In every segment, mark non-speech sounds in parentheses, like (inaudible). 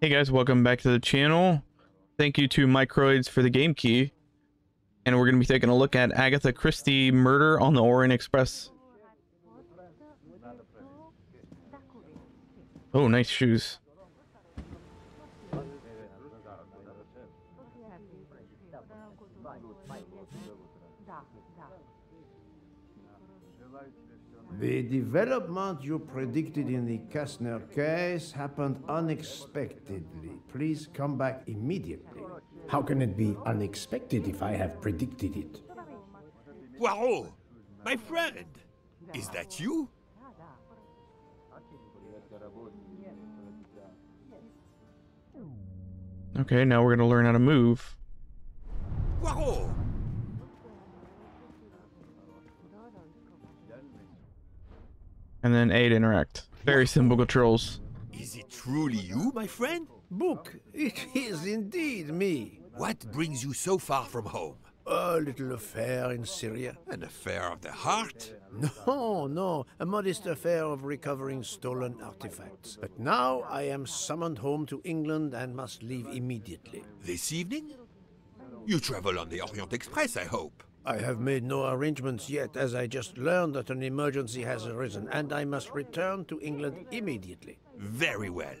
Hey guys, welcome back to the channel. Thank you to Microids for the game key. And we're going to be taking a look at Agatha Christie Murder on the Orient Express. Oh, nice shoes. The development you predicted in the Kassner case happened unexpectedly. Please come back immediately. How can it be unexpected if I have predicted it? Poirot, my friend, is that you? Okay, now we're going to learn how to move. Poirot! And then A to interact. Very simple controls. Is it truly you, my friend? Bouc, it is indeed me. What brings you so far from home? A little affair in Syria. An affair of the heart? No, no, a modest affair of recovering stolen artifacts. But now I am summoned home to England and must leave immediately. This evening? You travel on the Orient Express, I hope. I have made no arrangements yet, as I just learned that an emergency has arisen, and I must return to England immediately. Very well.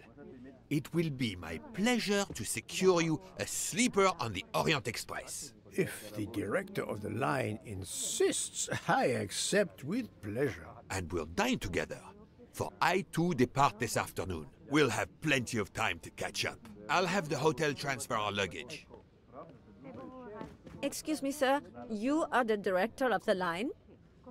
It will be my pleasure to secure you a sleeper on the Orient Express. If the director of the line insists, I accept with pleasure. And we'll dine together. For I too depart this afternoon. We'll have plenty of time to catch up. I'll have the hotel transfer our luggage. Excuse me, sir. You are the director of the line?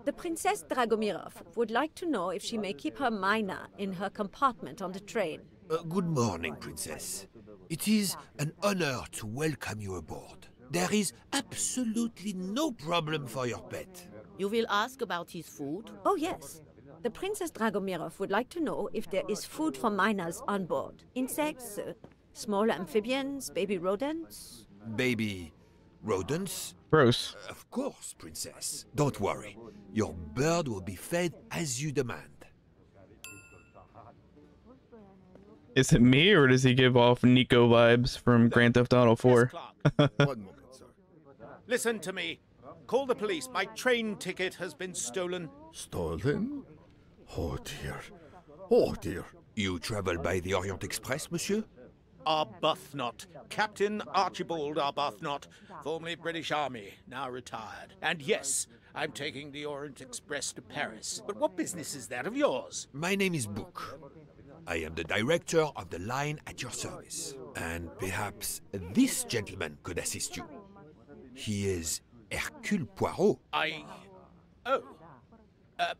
The Princess Dragomirov would like to know if she may keep her mynah in her compartment on the train. Uh, good morning, Princess. It is an honor to welcome you aboard. There is absolutely no problem for your pet. You will ask about his food? Oh, yes. The Princess Dragomirov would like to know if there is food for mynahs on board. Insects, uh, small amphibians, baby rodents. Baby rodents? Gross. Uh, of course, Princess. Don't worry. Your bird will be fed as you demand. Is it me or does he give off Niko vibes from Grand Theft Auto 4? (laughs) One moment, sir. Listen to me. Call the police. My train ticket has been stolen. Stolen? Oh dear. Oh dear. You travel by the Orient Express, monsieur? Arbuthnot. Captain Archibald Arbuthnot, formerly British Army, now retired. And yes, I'm taking the Orient Express to Paris. But what business is that of yours? My name is Bouc. I am the director of the line at your service. And perhaps this gentleman could assist you. He is Hercule Poirot. I. Oh. Uh,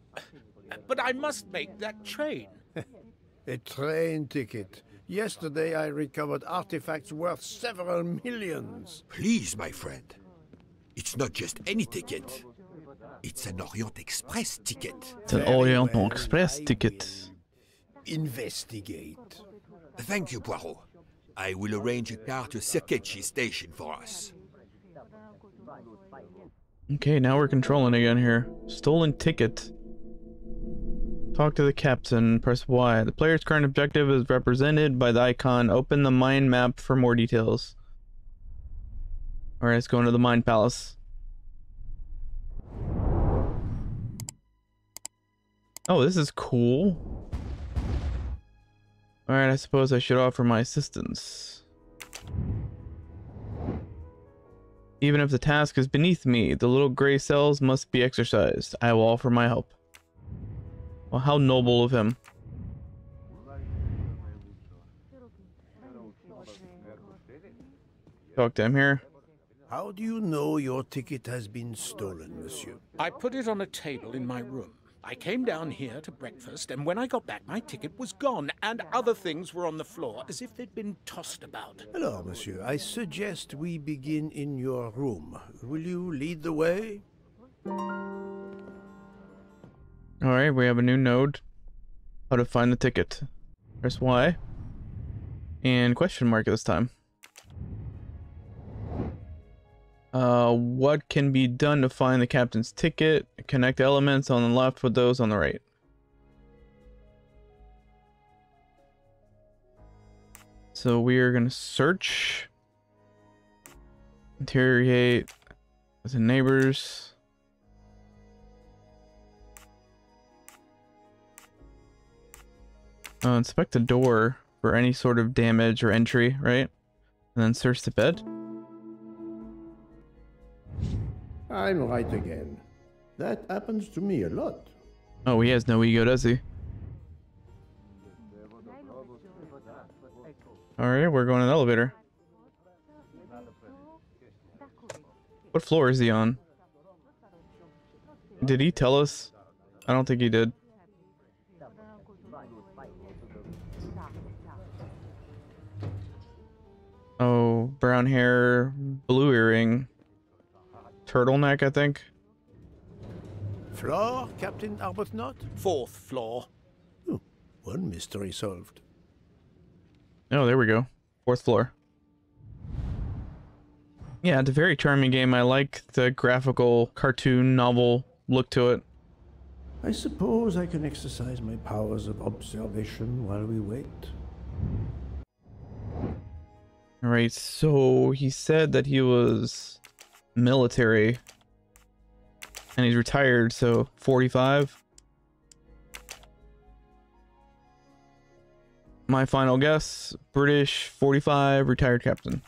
but I must make that train. (laughs) A train ticket. Yesterday I recovered artifacts worth several millions. Please, my friend. It's not just any ticket. It's an Orient Express ticket. It's an Very Orient well, Express ticket. Investigate. Thank you, Poirot. I will arrange a car to Sirkeci station for us. Okay, now we're controlling again here. Stolen ticket. Talk to the captain. Press Y. The player's current objective is represented by the icon. Open the mind map for more details. Alright, let's go into the Mind Palace. Oh, this is cool. Alright, I suppose I should offer my assistance. Even if the task is beneath me, the little gray cells must be exercised. I will offer my help. Well, how noble of him. Talk to him here. How do you know your ticket has been stolen, monsieur? I put it on a table in my room. I came down here to breakfast, and when I got back, my ticket was gone, and other things were on the floor as if they'd been tossed about. Hello, monsieur. I suggest we begin in your room. Will you lead the way? Alright, we have a new node. How to find the ticket. Press Y. And question mark this time. Uh, what can be done to find the captain's ticket? Connect elements on the left with those on the right. So we are gonna search, interrogate the neighbors. Uh, inspect the door for any sort of damage or entry, right? And then search the bed. I'm right again. That happens to me a lot. Oh, he has no ego, does he? Alright, we're going in the elevator. What floor is he on? Did he tell us? I don't think he did. Brown hair, blue earring, turtleneck, I think. Floor, Captain Arbuthnot? Fourth floor. Oh, one mystery solved. Oh, there we go. Fourth floor. Yeah, it's a very charming game. I like the graphical cartoon novel look to it. I suppose I can exercise my powers of observation while we wait. All right, so he said that he was military and he's retired, so 45. My final guess, British 45 retired captain.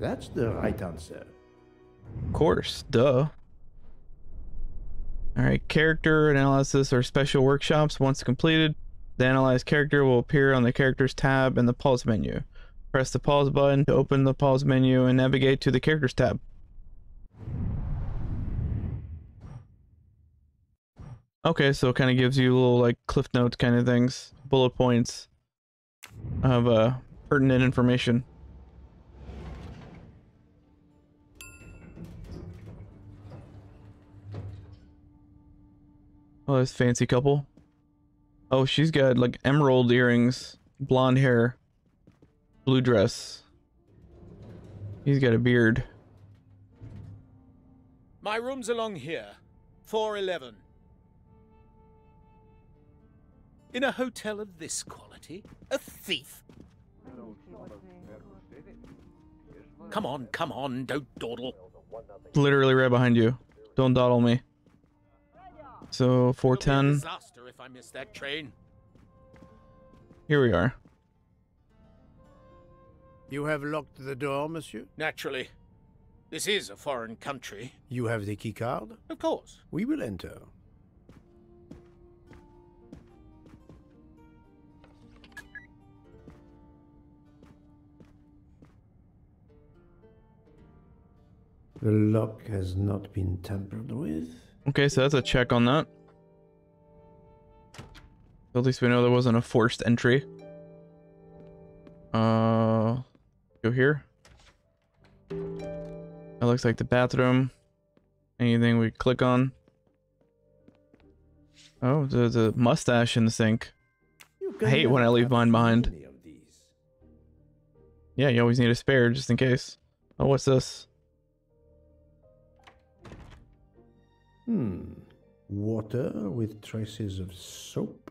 That's the right answer. Of course, duh. Alright, character analysis or special workshops. Once completed, the analyzed character will appear on the characters tab in the pause menu. Press the pause button to open the pause menu and navigate to the characters tab. Okay, so it kind of gives you little like cliff notes kind of things, bullet points of uh, pertinent information. Oh, this fancy couple. Oh, she's got like emerald earrings, blonde hair, blue dress. He's got a beard. My room's along here. 411. In a hotel of this quality? A thief? Come on, come on, don't dawdle. Literally right behind you. Don't dawdle me. So It'll be a 410. disaster if I miss that train. Here we are. You have locked the door, monsieur? Naturally. This is a foreign country. You have the key card? Of course. We will enter. The lock has not been tampered with. Okay, so that's a check on that. At least we know there wasn't a forced entry. Uh, go here. That looks like the bathroom. Anything we click on? Oh, there's a mustache in the sink. I hate when I leave mine behind. many of these. Yeah, you always need a spare just in case. Oh, what's this? Hmm. Water with traces of soap.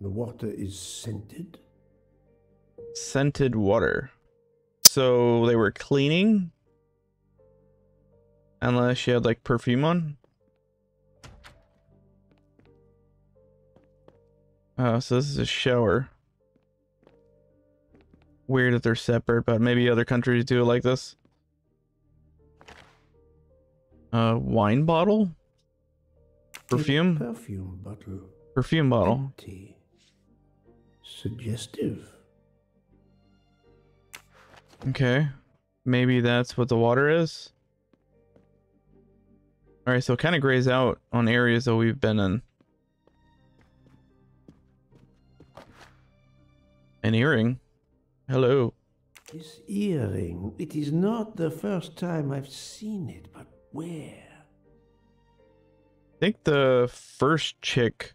The water is scented. Scented water. So they were cleaning? Unless she had like perfume on? Oh, so this is a shower. Weird that they're separate, but maybe other countries do it like this. Uh, wine bottle? Perfume? perfume bottle. Perfume bottle. Empty. Suggestive. Okay. Maybe that's what the water is. Alright, so it kind of grays out on areas that we've been in. An earring. Hello. This earring, it is not the first time I've seen it, but where? I think the first chick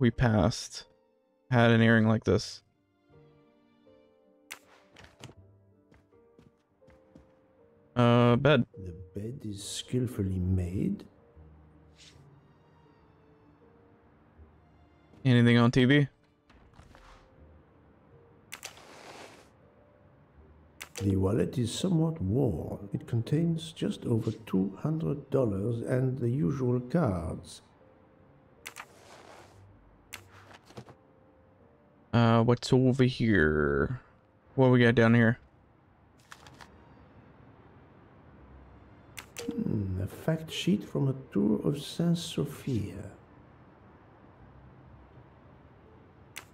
we passed had an earring like this. Uh, bed. The bed is skillfully made. Anything on TV? The wallet is somewhat worn. It contains just over $200 and the usual cards. Uh, what's over here? What we got down here? Hmm, a fact sheet from a tour of Saint Sophia.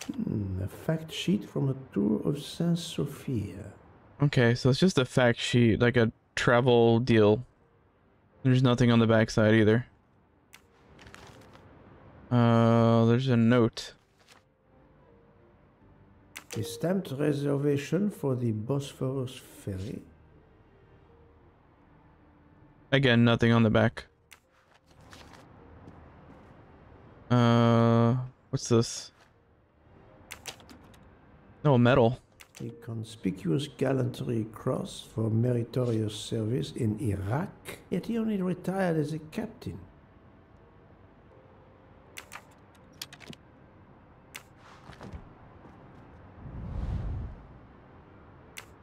Hmm, a fact sheet from a tour of Saint Sophia. Okay, so it's just a fact sheet, like a travel deal. There's nothing on the backside either. Uh, there's a note. A stamped reservation for the Bosphorus ferry. Again, nothing on the back. Uh, what's this? No, metal. A conspicuous gallantry cross for meritorious service in Iraq, yet he only retired as a captain.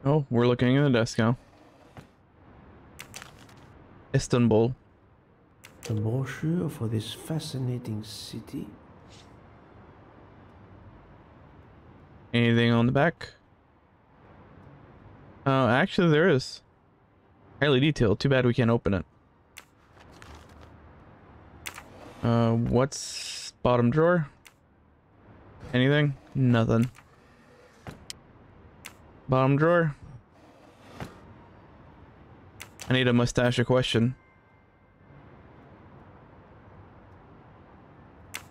Oh, we're looking in the desk now. Istanbul. A brochure for this fascinating city. Anything on the back? Oh, actually there is. Highly detailed. Too bad we can't open it. Uh, what's bottom drawer? Anything? Nothing. Bottom drawer? I need a mustache a question.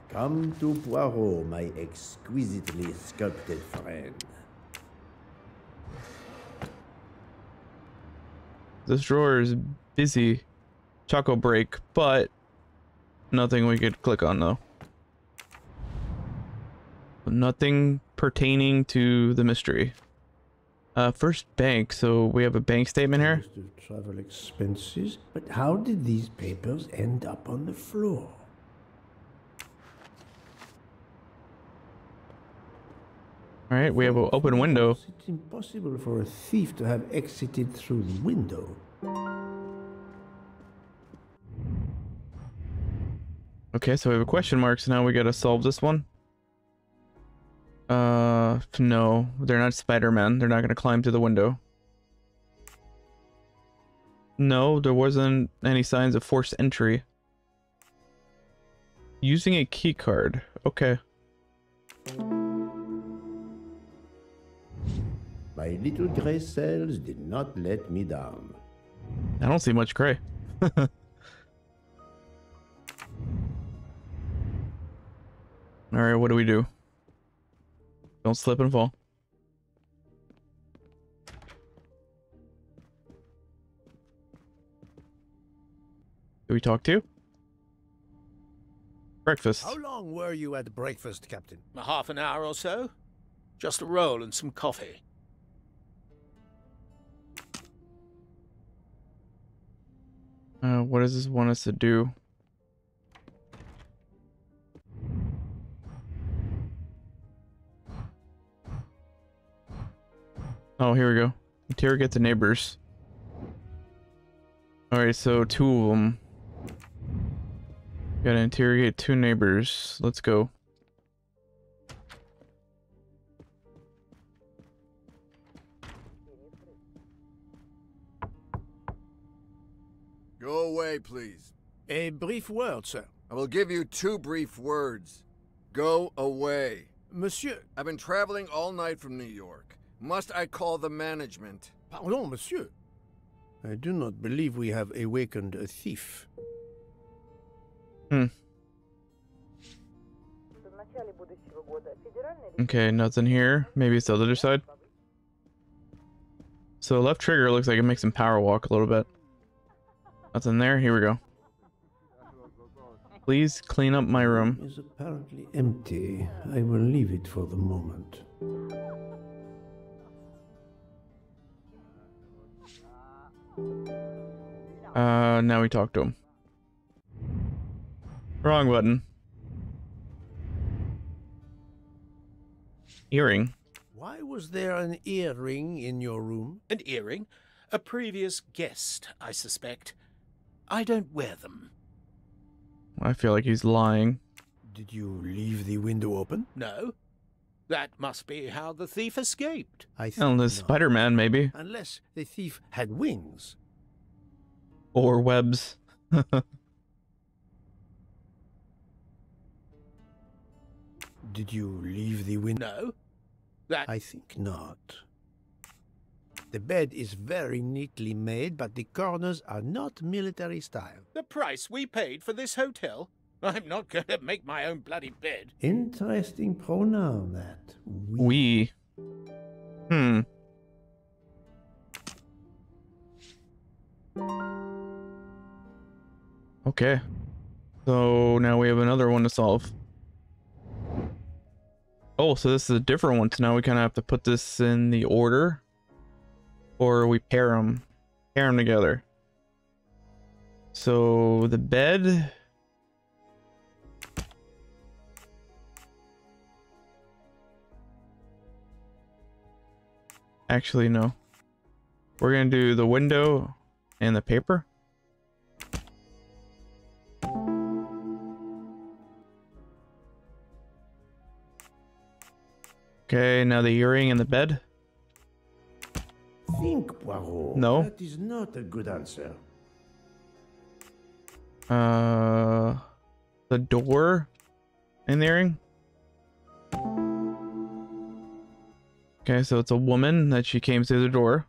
Come to Poirot, my exquisitely sculpted friend. This drawer is busy. Choco break, but nothing we could click on though. Nothing pertaining to the mystery. Uh, first bank, so we have a bank statement here. Travel expenses. But how did these papers end up on the floor? Alright, we have an open window. It's impossible for a thief to have exited through the window. Okay, so we have a question mark, so now we gotta solve this one. Uh, no, they're not Spider-Man. They're not gonna climb to the window. No, there wasn't any signs of forced entry. Using a key card. Okay. My little gray cells did not let me down. I don't see much gray. (laughs) Alright, what do we do? Don't slip and fall. Do we talk to? Breakfast. How long were you at breakfast, Captain? A half an hour or so? Just a roll and some coffee. Uh, what does this want us to do? Oh, here we go. Interrogate the neighbors. Alright, so two of them. Gotta interrogate two neighbors. Let's go. Please. A brief word, sir. I will give you two brief words. Go away. Monsieur. I've been traveling all night from New York. Must I call the management? Pardon, monsieur. I do not believe we have awakened a thief. Hmm. Okay, nothing here. Maybe it's the other side. So left trigger looks like it makes him power walk a little bit. Nothing there. Here we go. Please clean up my room. Is apparently empty. I will leave it for the moment. Uh, now we talk to him. Wrong button. Earring. Why was there an earring in your room? An earring? A previous guest, I suspect. I don't wear them. I feel like he's lying. Did you leave the window open? No. That must be how the thief escaped. I think the. Spider-Man maybe, Unless the thief had wings. or webs. (laughs) Did you leave the window? No. That I think not. The bed is very neatly made, but the corners are not military style. the price we paid for this hotel? I'm not going to make my own bloody bed. Interesting pronoun, that. We. We. Hmm. Okay. So now we have another one to solve. Oh, so this is a different one. So now we kind of have to put this in the order. Or we pair them. Pair them together. So the bed. Actually, no. We're gonna do the window and the paper. Okay, now the earring and the bed. Think, Poirot. No. That is not a good answer. Uh, the door and the earring. Okay, so it's a woman that she came through the door.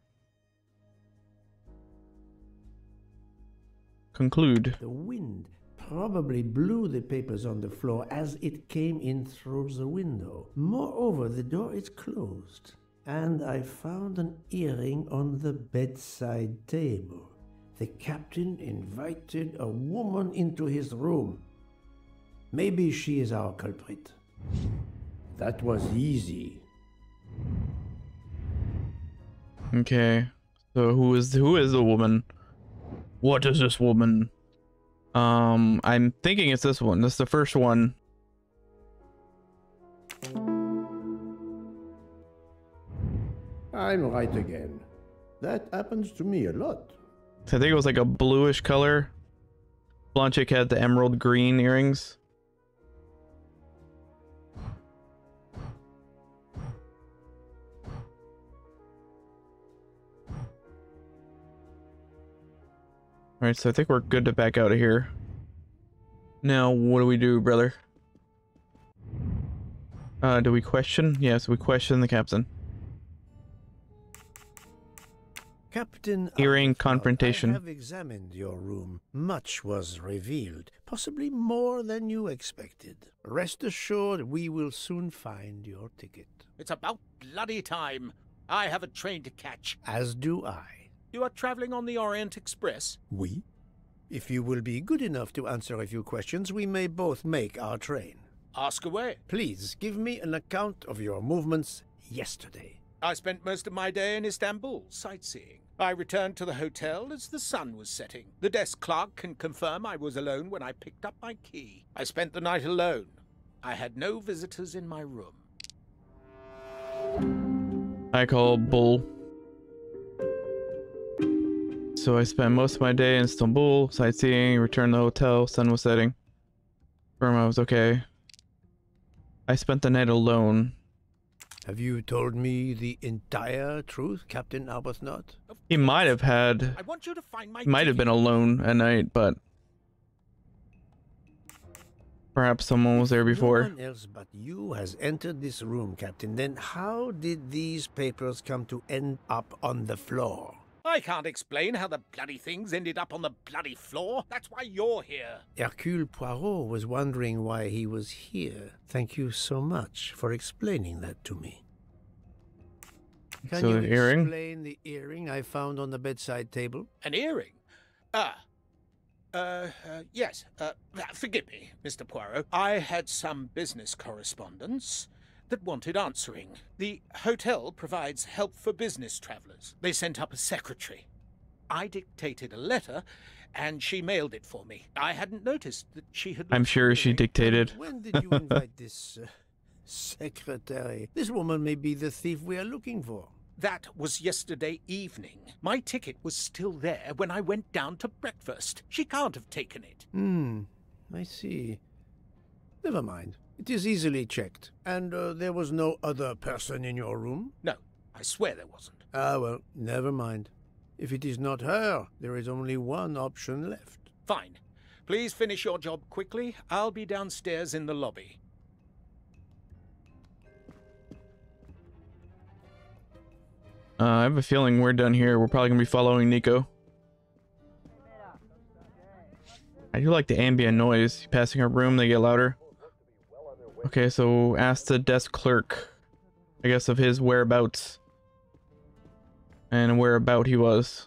Conclude. The wind probably blew the papers on the floor as it came in through the window. Moreover, the door is closed. And I found an earring on the bedside table. The captain invited a woman into his room. Maybe she is our culprit. That was easy. Okay, so who is who is the woman? What is this woman? Um, I'm thinking it's this one. This is the first one. I'm right again. That happens to me a lot. I think it was like a bluish color. Blonde chick had the emerald green earrings. Alright, so I think we're good to back out of here. Now, what do we do, brother? Uh, do we question? Yes, we question the captain. Captain Hearing Arbuthnot, confrontation. I have examined your room. Much was revealed, possibly more than you expected. Rest assured, we will soon find your ticket. It's about bloody time. I have a train to catch. As do I. You are traveling on the Orient Express? We? If you will be good enough to answer a few questions, we may both make our train. Ask away. Please give me an account of your movements yesterday. I spent most of my day in Istanbul, sightseeing. I returned to the hotel as the sun was setting. The desk clerk can confirm I was alone when I picked up my key. I spent the night alone. I had no visitors in my room. I call bull. So I spent most of my day in Istanbul, sightseeing, returned to the hotel, sun was setting. I was okay. I spent the night alone. Have you told me the entire truth, Captain Arbuthnot? Of He might have had I want you to find my he might have been alone at night, but perhaps someone was there before. No one else but you has entered this room, Captain. Then how did these papers come to end up on the floor? I can't explain how the bloody things ended up on the bloody floor. That's why you're here. Hercule Poirot was wondering why he was here. Thank you so much for explaining that to me. Can So you the earring? explain the earring I found on the bedside table? An earring? Ah. Uh, uh yes. Uh, forgive me, Mr. Poirot. I had some business correspondence that wanted answering. The hotel provides help for business travelers. They sent up a secretary. I dictated a letter, and she mailed it for me. I hadn't noticed that she had. I'm sure she dictated. When did you (laughs) invite this uh, Secretary, this woman may be the thief we are looking for. That was yesterday evening. My ticket was still there when I went down to breakfast. She can't have taken it. Hmm, I see. Never mind. It is easily checked. And uh, there was no other person in your room? No, I swear there wasn't. Ah, well, never mind. If it is not her, there is only one option left. Fine. Please finish your job quickly. I'll be downstairs in the lobby. Uh, I have a feeling we're done here. We're probably gonna be following Nico. I do like the ambient noise. Passing a room, they get louder. Okay, so ask the desk clerk, I guess, of his whereabouts. And whereabout he was.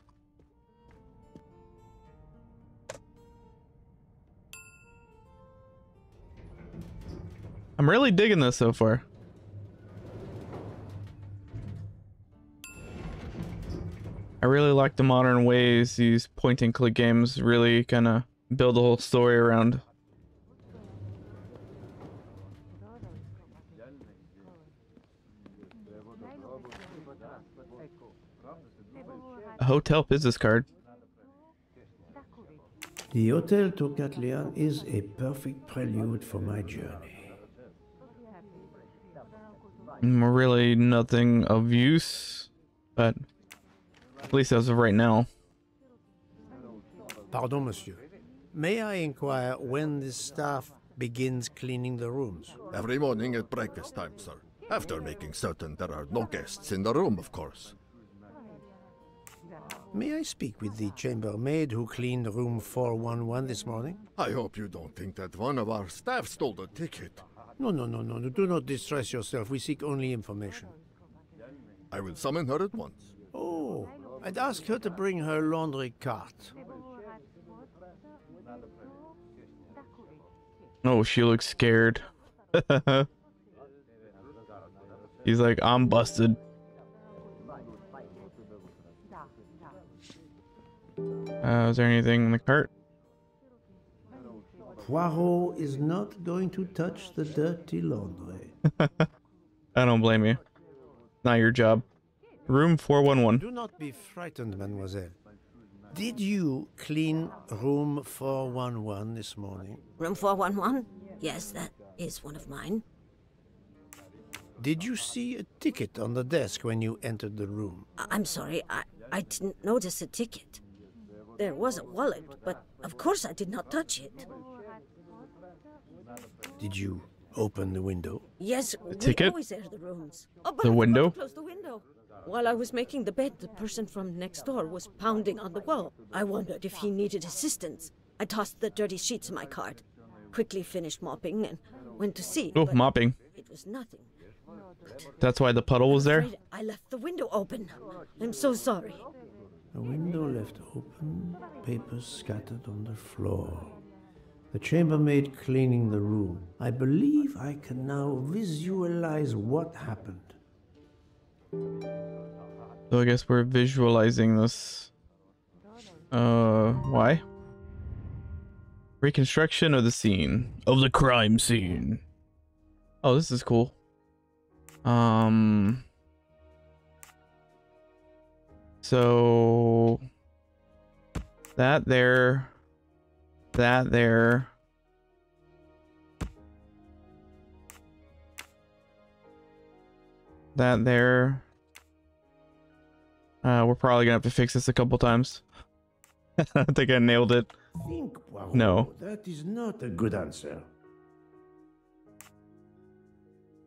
I'm really digging this so far. I really like the modern ways these point and click games really kind of build a whole story around. Hotel business card. The Hotel Tokatlian is a perfect prelude for my journey. Mm, Really nothing of use, but at least as of right now. Pardon, monsieur. May I inquire when the staff begins cleaning the rooms? Every morning at breakfast time, sir. After making certain there are no guests in the room, of course. May I speak with the chambermaid who cleaned room 411 this morning? I hope you don't think that one of our staff stole the ticket. No, no, no, no, no. Do not distress yourself. We seek only information. I will summon her at once. Oh, I'd ask her to bring her laundry cart. Oh, she looks scared. (laughs) He's like, I'm busted. Uh, is there anything in the cart? Poirot is not going to touch the dirty laundry. (laughs) I don't blame you. Not your job. Room 411. Do not be frightened, mademoiselle. Did you clean room 411 this morning? Room 411? Yes, that is one of mine. Did you see a ticket on the desk when you entered the room? I- I'm sorry, I, I didn't notice a ticket. There was a wallet, but of course I did not touch it. Did you open the window? Yes, we ticket? always air the rooms. Oh, but The I forgot to window? Close the window. While I was making the bed, the person from next door was pounding on the wall. I wondered if he needed assistance. I tossed the dirty sheets in my cart, quickly finished mopping, and went to see. Oh, mopping. It was nothing. That's why the puddle was there? I left the window open. I'm so sorry. A window left open, papers scattered on the floor. The chambermaid cleaning the room. I believe I can now visualize what happened. So I guess we're visualizing this. Uh, why? Reconstruction of the scene. Of the crime scene. Oh, this is cool. Um... So... That there... That there... That there... Uh, we're probably gonna have to fix this a couple times. (laughs) I think I nailed it. Think. No. That is not a good answer.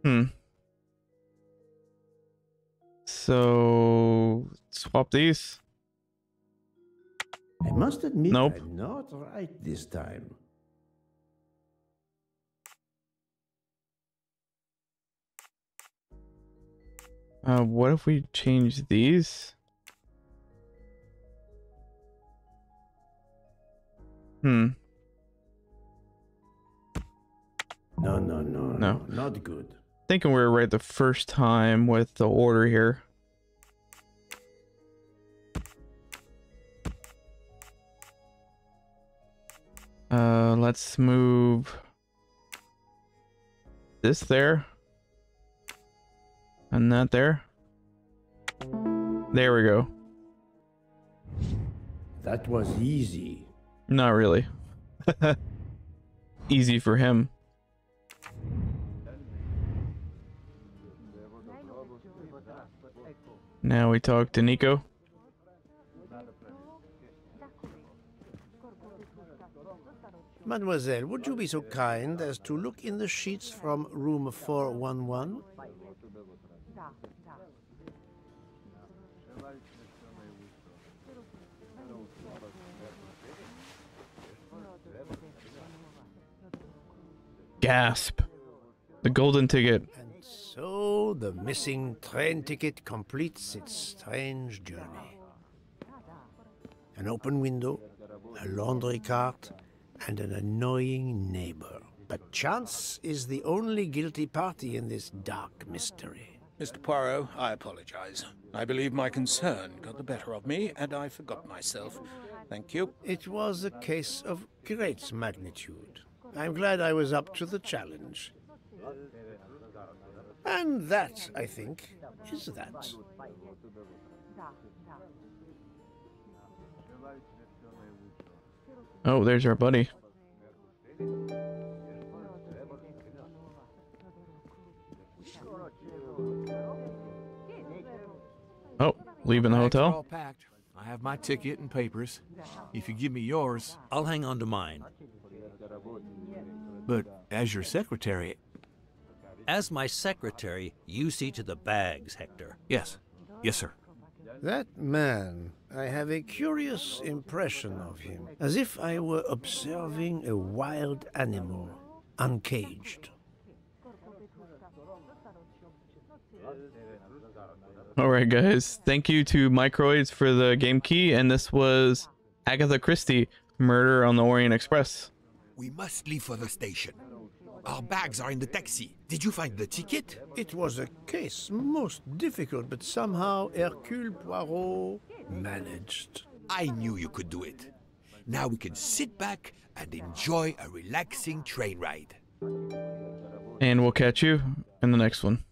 Hmm. So swap these. I must admit Nope. I'm not right this time. Uh, what if we change these? Hmm. No, no, no, No. not good. Thinking we were right the first time with the order here. Uh, let's move this there. And that there. There we go. That was easy. Not really. (laughs) Easy for him. Now we talk to Nico. Mademoiselle, would you be so kind as to look in the sheets from room 411? Gasp. The golden ticket. And so the missing train ticket completes its strange journey. An open window, a laundry cart, and an annoying neighbor. But chance is the only guilty party in this dark mystery. Mr. Poirot, I apologize. I believe my concern got the better of me, and I forgot myself. Thank you. It was a case of great magnitude. I'm glad I was up to the challenge. And that, I think, is that. Oh, there's our buddy. Oh, leaving the hotel? packed. I have my ticket and papers. If you give me yours, I'll hang on to mine. but as your secretary, As my secretary, you see to the bags, Hector. yes, yes, sir. That man, I have a curious impression of him, as if I were observing a wild animal, uncaged. Alright, guys. Thank you to Microids for the game key, and this was Agatha Christie, Murder on the Orient Express. We must leave for the station. Our bags are in the taxi. Did you find the ticket? It was a case most difficult, but somehow Hercule Poirot managed. I knew you could do it. Now we can sit back and enjoy a relaxing train ride. And we'll catch you in the next one.